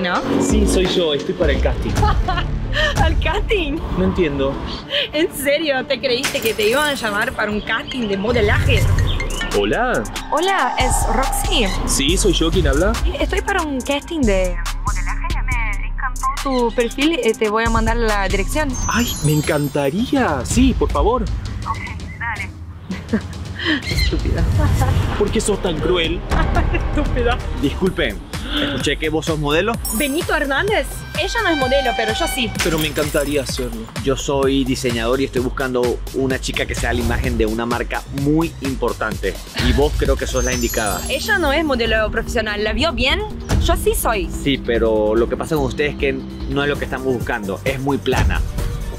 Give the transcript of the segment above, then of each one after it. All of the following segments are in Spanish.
¿no? Sí, soy yo, estoy para el casting. ¿Al casting? No entiendo. ¿En serio? ¿Te creíste que te iban a llamar para un casting de modelaje? Hola. Hola, ¿es Roxy? Sí, soy yo quien habla. Estoy para un casting de modelaje. Me encantó tu perfil. eh, Te voy a mandar la dirección. Ay, me encantaría. Sí, por favor. Estúpida. ¿Por qué sos tan cruel? Estúpida. Disculpe, escuché que vos sos modelo. Benito Hernández. Ella no es modelo, pero yo sí. Pero me encantaría hacerlo. Yo soy diseñador y estoy buscando una chica que sea la imagen de una marca muy importante. Y vos creo que sos la indicada. Ella no es modelo profesional. ¿La vio bien? Yo sí soy. Sí, pero lo que pasa con usted es que no es lo que estamos buscando. Es muy plana.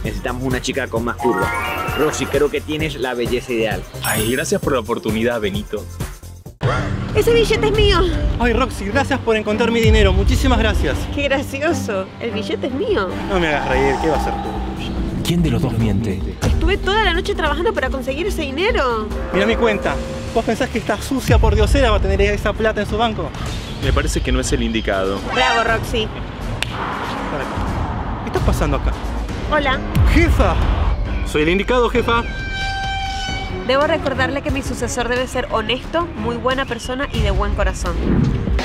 Necesitamos una chica con más curva. Rosy, creo que tienes la belleza ideal. Ay, gracias por la oportunidad, Benito. Ese billete es mío. Ay, Roxy, gracias por encontrar mi dinero. Muchísimas gracias. Qué gracioso. El billete es mío. No me hagas reír, ¿qué va a ser tú? ¿Quién de los dos miente? Estuve toda la noche trabajando para conseguir ese dinero. Mira mi cuenta. ¿Vos pensás que esta sucia por diosera va a tener esa plata en su banco? Me parece que no es el indicado. Bravo, Roxy. ¿Qué está pasando acá? Hola. ¡Jefa! Soy el indicado, jefa. Debo recordarle que mi sucesor debe ser honesto, muy buena persona y de buen corazón.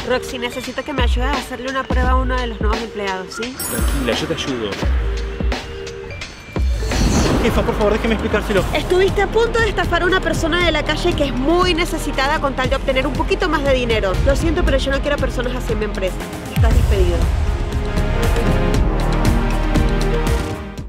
Roxy, necesito que me ayudes a hacerle una prueba a uno de los nuevos empleados, ¿sí? Tranquila, yo te ayudo. Jefa, por favor, déjeme explicárselo. Estuviste a punto de estafar a una persona de la calle que es muy necesitada con tal de obtener un poquito más de dinero. Lo siento, pero yo no quiero personas así en mi empresa. Estás despedido.